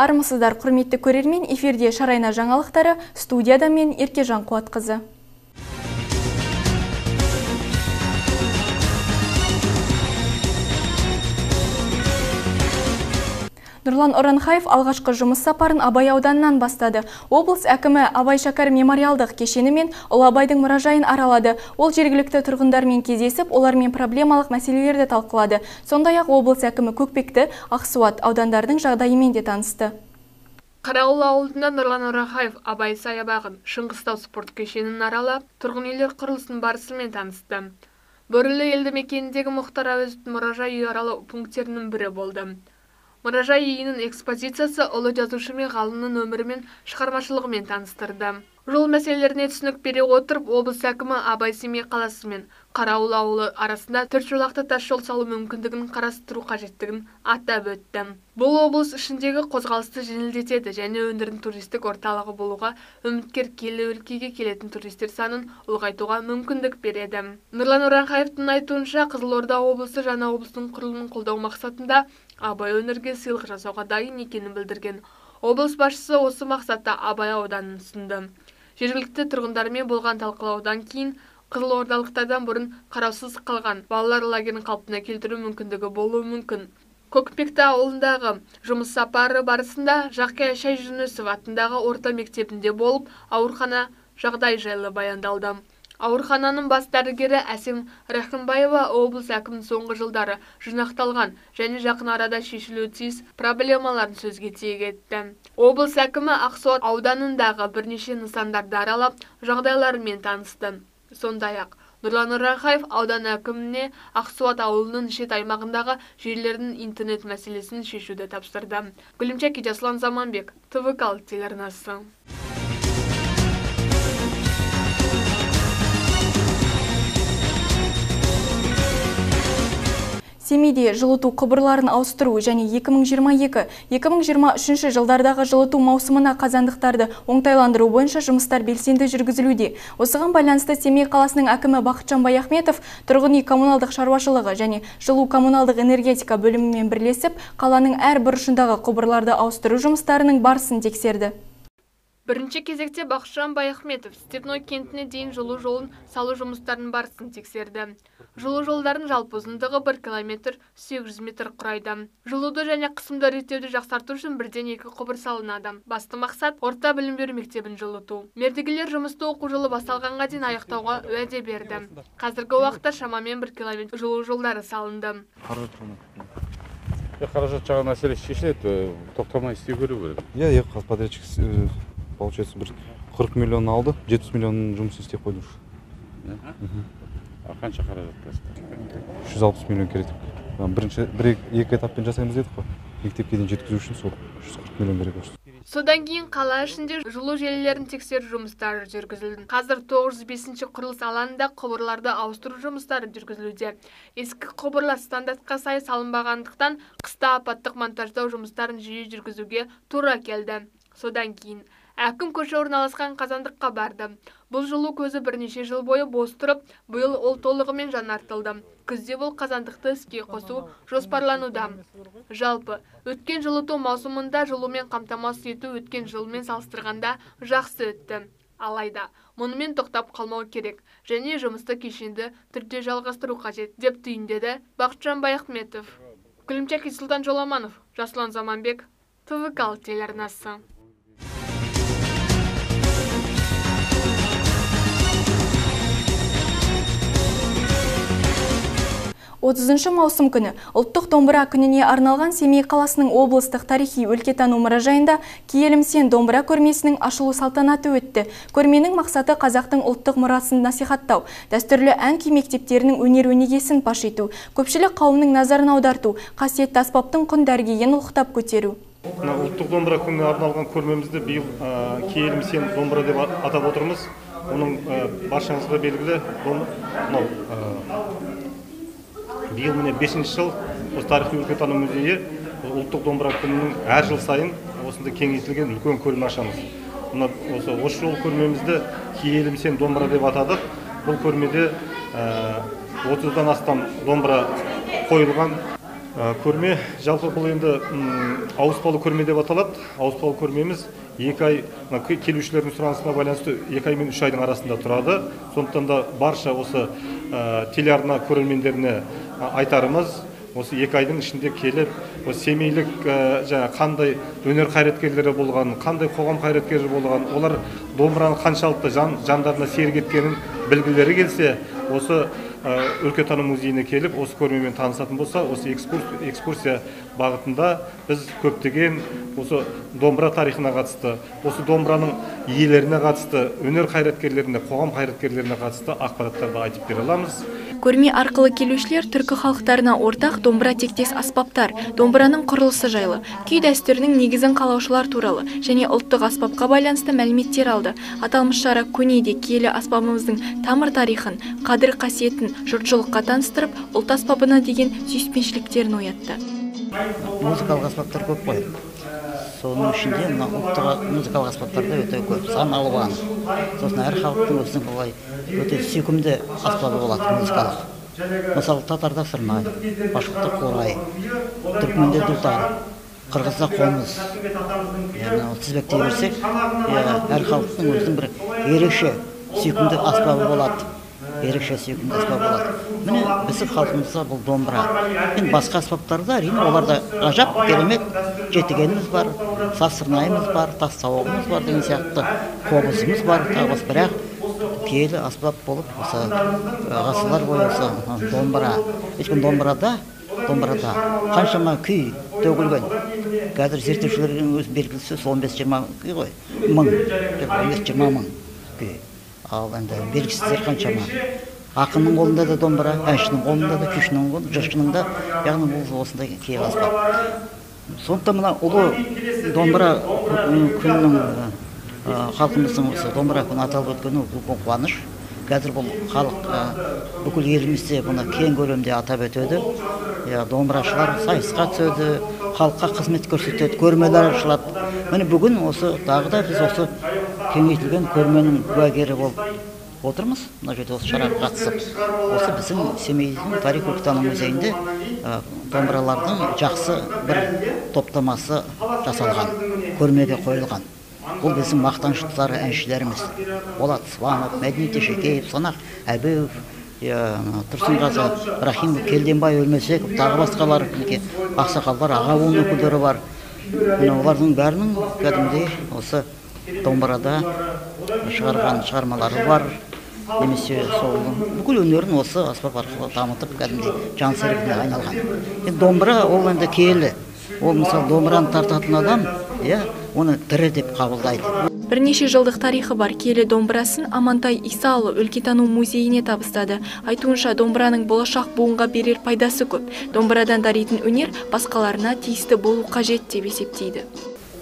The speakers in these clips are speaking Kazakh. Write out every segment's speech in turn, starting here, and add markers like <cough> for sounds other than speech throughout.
армысыздар құрметті көрермен эфирде шарайна жаңалықтары студияда мен еркежан қуатқызы. Нұрлан Оранхаев алғашқы жұмыс сапарын Абай ауданынан бастады. Облыс әкімі Абай Шәкір мемориалдық кешені мен Ұлы Абайдың мұражайын аралады. Ол жергілікті тұрғындармен кездесіп, олармен проблемалық мәселелерді талқылады. Сондай-ақ облыс әкімі Көкпекті, Ақсуат аудандардың жағдайымен де танысты. Қарауыл ауылында Нұрлан Оранхаев Абай саябағын, Шыңғыстау спорт кешенін аралап, тұрғын үйлер құрылысының барысымен танысты. Бөрілі елді мекеніндегі Мұхтар Әуезовтің мұражай үй аралау пункттерінің бірі болды мұражай үйінің экспозициясы ұлы жазушы мен ғалымның өмірі мен шығармашылығымен таныстырды. Жол мәселелеріне түсінік бере отырып облыс әкімі абай семей қаласы мен қарауыл ауылы арасында төрт жолақты тас жол салу мүмкіндігін қарастыру қажеттігін атап өтті. Бұл облыс ішіндегі қозғалысты жеңілдетеді және өңірдің туристік орталығы болуға үміткер киелі өлкеге келетін туристер санын ұлғайтуға мүмкіндік береді. Нұрлан оранхаевтың айтуынша қызылорда облысы жаңа облыстың құрылымын қолдау мақсатында абай өңірге сыйлық жасауға дайын екенін білдірген. Облыс басшысы осы мақсатта абай ауданын ұсынды. Жергілікті тұрғындармен болған талқылаудан кейін қызылордалықтардан бұрын қараусыз қалған балалар лагерін қалпына келтіру мүмкіндігі болуы мүмкін. Көкпекті ауылындағы жұмыс сапары барысында жақия шайжүнісов атындағы орта мектебінде болып аурухана жағдай жайлы баяндалды. Аурухананың бас дәрігері әсем рахымбаева облыс әкімінің соңғы жылдары жинақталған және жақын арада шешілуі тиіс проблемаларын сөзге тиек етті. Облыс әкімі ақсуат ауданындағы бірнеше нысандарды аралап жағдайларымен танысты. Сондай-ақ нұрлан нұрахаев аудан әкіміне ақсуат ауылының шет аймағындағы жерлердің интернет мәселесін шешуді тапсырды. Гүлімчәк жасұлан заманбек твк телеарнасы. Семейде жылыту құбырларын ауыстыру және 2022-2023 жылдардағы жылыту маусымына қазандықтарды оңтайландыру бойынша жұмыстар белсенді жүргізілуде. Осыған байланысты Семей қаласының әкімі Бақытжан Баяхметов тұрғын үй коммуналдық шаруашылығы және жылу коммуналдық энергетика бөлімімен бірлесіп, қаланың әр бұрышындағы құбырларды ауыстыру жұмыстарының барысын тексерді бірінші кезекте бақытжан баяхметов степной кентіне дейін жылу жолын салу жұмыстарының барысын тексерді. Жылу жолдардың жалпы ұзындығы бір километр 800 метр құрайды. Жылуды және қысымды реттеуді жақсарту үшін бірден екі құбыр салынады. Басты мақсат орта білім беру мектебін жылыту. Мердігерлер жұмысты оқу жылы басталғанға дейін аяқтауға уәде берді. Қазіргі уақытта шамамен бір километр жылу жолдары салынды. Қаражат жағы мәселе шешіледі тоқтамай істей беру керек иә иә подрядчик получается бір қырық миллион алды жетпіс миллион жұмыс істеп қойды уже қанша қаражат үш жүз алпыс миллион керек. Бірінші бір екі этаппен жасаймыз дедік қой. Мектепке дейін жеткізу үшін сол жүз қырық миллион керек содан кейін қала ішінде жылу желілерін тексеру жұмыстары жүргізілді. Қазір 905 құрылыс алаңында құбырларды ауыстыру жұмыстары жүргізілуде. Ескі құбырлар стандартқа сай салынбағандықтан қыста апаттық монтаждау жұмыстарын жиі жүргізуге тура келді. Содан кейін әкім көше орналасқан қазандыққа барды. Бұл жылу көзі бірнеше жыл бойы бос тұрып биыл ол толығымен жаңартылды. Күзде бұл қазандықты іске қосу жоспарлануда. Жалпы өткен жылыту маусымында жылумен қамтамасыз ету өткен жылмен салыстырғанда жақсы өтті. Алайда мұнымен тоқтап қалмау керек және жұмысты кешенді түрде жалғастыру қажет деп түйіндеді бақытжан баяхметов күлімчек сұлтан жоламанов жасұлан заманбек твк 30 маусым күні ұлттық домбыра күніне арналған Семей қаласының облыстық тарихи өлкетану мұражайында киелім сен домбыра көрмесінің ашылу салтанаты өтті. Көрменің мақсаты қазақтың ұлттық мұрасын насихаттау, дәстүрлі ән күй мектептерінің өнер өнегесін паш ету, көпшілік қауымның назарын аударту, қасиетті аспаптың құн дәргейін ұлықтап көтеру. Мына ұлттық домбыра күніне арналған көрмемізді биыл домбыра деп атап отырмыз. Оның баршаңызға белгілі биыл міне бесінші жыл осы тарихи өлкетану музейі ұлттық домбыра күнінің әр жыл сайын осындай кеңейтілген үлкен көрме ашамыз. Мына осы осы жол көрмемізді киелім сен домбыра деп атадық. Бұл көрмеде отыздан астам домбыра қойылған. Ә, көрме жалпы бұл енді ауыспалы көрме деп аталады. Ауыспалы көрмеміз екі ай мына ке- келушілердің сұранысына байланысты екі ай мен үш айдың арасында тұрады. Сондықтан да барша осы ә, телеарна көрермендеріне ә, айтарымыз осы екі айдың ішінде келіп осы семейлік жаңа қандай өнер қайраткерлері болған қандай қоғам қайраткері болған олар домбыраны қаншалықты жан, жандарына серік еткенін білгілері келсе осы өлкетану музейіне келіп осы көрмемен танысатын болса осы экскурс- экскурсия бағытында біз көптеген осы домбыра тарихына қатысты осы домбыраның иелеріне қатысты өнер қайраткерлеріне қоғам қайраткерлеріне қатысты ақпараттарды айтып бере аламыз. Көрме арқылы келушілер түркі халықтарына ортақ домбыра тектес аспаптар, домбыраның құрылысы жайлы, күй дәстүрінің негізін қалаушылар туралы және ұлттық аспапқа байланысты мәліметтер алды. Аталмыш шара көне де киелі аспабымыздың тамыр тарихын, қадір қасиетін жұртшылыққа таныстырып, ұлт аспабына деген сүйіспеншіліктерін оятты. музыкалық аспаптар көп қой соның ішінде мына ұлттық музыкалық аспаптар да өте көп. Сан алуан. Сосын әр халықтың өзінің былай өте сүйкімді аспабы болады музыкалық. Мысалы татарда сырнай башқұртта қурай түркменде дутар қырғызда қомыз мынау тізбектей берсек иә, әр халықтың өзінің бір ерекше сүйкімді аспабы болады. Ерекше сүйкімді аспап болады. Міне біздің халқымызда бұл домбыра. Енді басқа аспаптарда әрине оларда ғажап керемет жетігеніміз бар саз сырнайымыз бар тас сауығымыз бар деген сияқты қобызымыз бар тағы басқа бірақ киелі аспап болып осы ғасырлар бойы осы домбыра. Өйткені домбырада домбырада қаншама күй төгілген. Қазір зерттеушілердің өз белгілісі сол он бес жиырма күй ғой. Мың он бес жиырма мың күй. Ал енді белгісіздер қаншама ақынның қолында да домбыра әншінің қолында да күйшінің қолында жыршының да яғни бұл осындай киелі аспап. Сондықтан мына ұлы домбыра кү- күнінің халқымыздың осы домбыра күні аталып өткені үлкен қуаныш. Қазір бұл халық бүкіл елімізде бұны кең көлемде атап өтеді. Иә домбырашылар сайысқа түседі халыққа қызмет көрсетеді көрмелер ашылады. Міне бүгін осы тағы да біз осы кеңейтілген көрменің куәгері болып отырмыз. Мына жерде осы шараға қатысып осы біздің семейдің тарих өлкетану музейінде домбыралардың жақсы бір топтамасы жасалған көрмеге қойылған. Бұл біздің мақтаншылар әншілеріміз. Болат сванов мәдениет ешекеев санақ әбеуов тұрсынғазы рахимов келденбай өлмесеков тағы басқалар мінекей ақсақалдар аға буын өкілдері бар. Міне олардың бәрінің кәдімгідей осы домбырада шығарған шығармалары бар немесе сол бүкіл өнерін осы аспап арқылы дамытып кәдімгідей жан серігіне айналған енді домбыра ол енді киелі ол мысалы домбыраны тартатын адам иә оны тірі деп қабылдайды Бірнеше жылдық тарихы бар киелі домбырасын Амантай Исаұлы өлкетану музейіне табыстады. Айтуынша домбыраның болашақ буынға берер пайдасы көп. Домбырадан даритын өнер басқаларына тиісті болу қажет деп есептейді.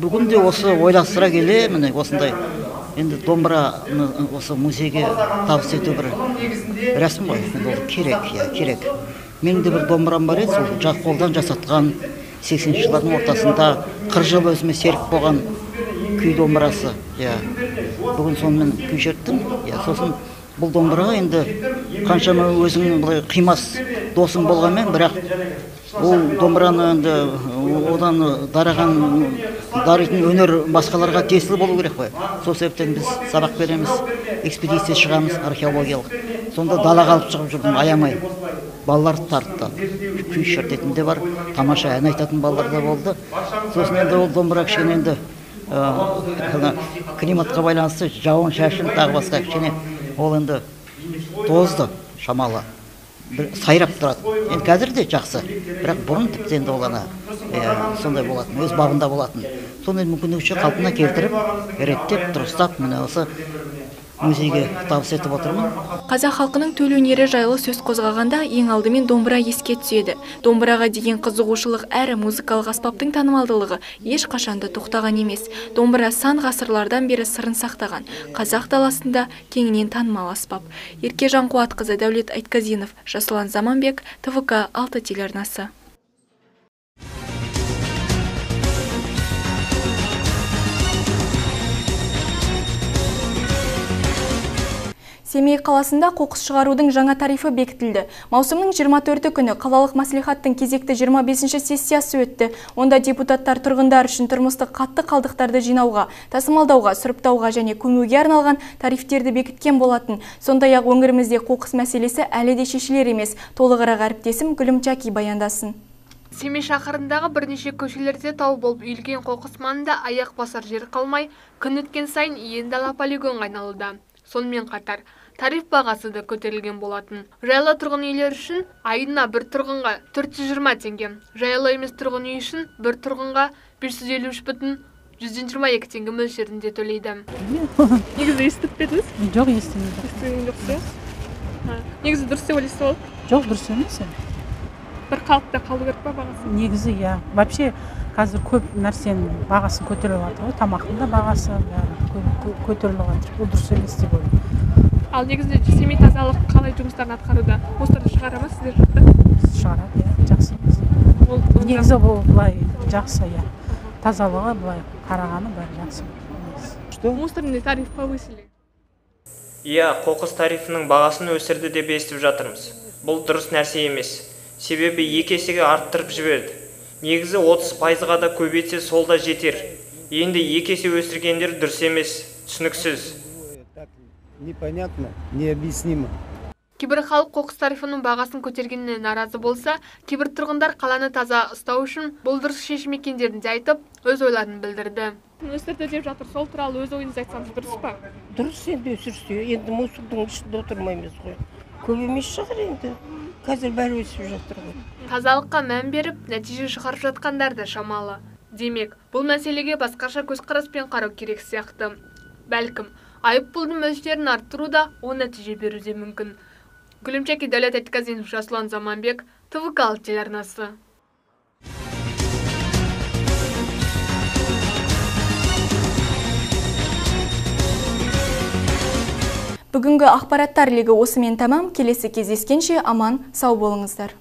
Бүгін де осы ойластыра келе міне осындай енді домбыраны осы музейге табыс ету бір рәсім ғой. Ол керек иә керек. Менің де бір домбырам бар еді сол қолдан жасатқан сексенінші жылдардың ортасында қырық жыл өзіме серік болған күй домбырасы иә. Бүгін сонымен күй шерттім иә сосын бұл домбыраға енді қаншама өзіңнің былай қимас досың болғанмен бірақ ол домбыраны енді одан дарыған даритын өнер басқаларға тиесілі болу керек қой. Сол себептен біз сабақ береміз экспедиция шығамыз археологиялық. Сонда далаға алып шығып жүрдім аямай. Балаларды тартты. Күй шертетін де бар тамаша ән айтатын балалар да болды. Сосын енді ол домбыра кішкене енді климатқа байланысты жауын шашын тағы басқа кішкене ол енді тозды шамалы. Сайрап тұрады. Енді қазір де жақсы. Бірақ бұрын тіпті енді ол ана иә, сондай болатын өз бабында болатын. Соны мүмкіндігінше қалпына келтіріп реттеп дұрыстап міне осы музейге табыс етіп отырмын Қазақ халқының төл өнері жайлы сөз қозғағанда ең алдымен домбыра еске түседі. Домбыраға деген қызығушылық әрі музыкалық аспаптың танымалдылығы ешқашанда тоқтаған емес. Домбыра сан ғасырлардан бері сырын сақтаған. Қазақ даласында кеңінен танымал аспап. Еркежан Қуатқызы, Дәулет Айтказинов, Жасұлан Заманбек, ТВК 6 телеарнасы. Семей қаласында қоқыс шығарудың жаңа тарифі бекітілді. Маусымның 24 күні қалалық мәслихаттың кезекті 25 сессиясы өтті. Онда депутаттар тұрғындар үшін тұрмыстық қатты қалдықтарды жинауға, тасымалдауға, сұрыптауға және көмуге арналған тарифтерді бекіткен болатын. Сондай-ақ өңірімізде қоқыс мәселесі әлі де шешілер емес. Толығырақ әріптесім Гүлім Чаки баяндасын. Семей шақырындағы бірнеше көшелерде тау болып үйілген қоқыс маңында аяқ басар жер қалмай, күн өткен сайын енді ала полигонға айналуда. Сонымен қатар, тариф бағасы да көтерілген болатын. Жайлы тұрғын үйлер үшін айына бір тұрғынға 420 теңге, жайлы емес тұрғын үй үшін бір тұрғынға 553 бүтін 122 теңге мөлшерінде төлейді. <laughs> Негізі естіп пе едіңіз? жоқ естімейді Естіген жоқсыз? Негізі дұрыс деп ойлайсыз ғой? жоқ дұрыс емес енді. Бір қалыпта қалу керек па бағасы? негізі иә вообще қазір көп нәрсенің бағасы көтеріліп жатыр ғой тамақтың да бағасы бәрі кө- кө- көтеріліп жатыр бұл дұрыс емес деп ойлаймын Ал негізі семей тазалық қалай жұмыстарын атқаруда? Мусорды шығара ма сіздер? Жақта? шығарады иә жақсы. Ол негізі бұл былай жақсы иә. Тазалығы былай қарағаны бәрі жақсы. Емес мусорный тариф повысили. иә қоқыс тарифінің бағасын өсірді деп естіп жатырмыз. Бұл дұрыс нәрсе емес. Себебі екі есеге арттырып жіберді. Негізі 30 пайызға да көбейтсе сол да жетер. Енді екі есе өсіргендер дұрыс емес түсініксіз. Непонятно, необъяснимо. Кейбір халық қоқыс тарифінің бағасын көтергеніне наразы болса, кейбір тұрғындар қаланы таза ұстау үшін бұл дұрыс шешім екендерін де айтып, өз ойларын білдірді. Өсірді деп жатыр, сол туралы өз ойыңызды айтсаңыз дұрыс па? дұрыс енді өсірсе енді мусордың ішінде отырмаймыз ғой көп емес шығар енді қазір бәрі өсіп жатыр ғой Тазалыққа мән беріп, нәтиже шығарып жатқандар да шамалы. Демек, бұл мәселеге басқаша көзқараспен қарау керек сияқты. Бәлкім, айыппұлдың мөлшерін арттыру да оң нәтиже беруде мүмкін. Гүлімчәки Дәулет Әткәзинов, Жасұлан Заманбек, ТВК телеарнасы. Бүгінгі ақпараттар легі осымен тамам. Келесі кездескенше аман, сау болыңыздар.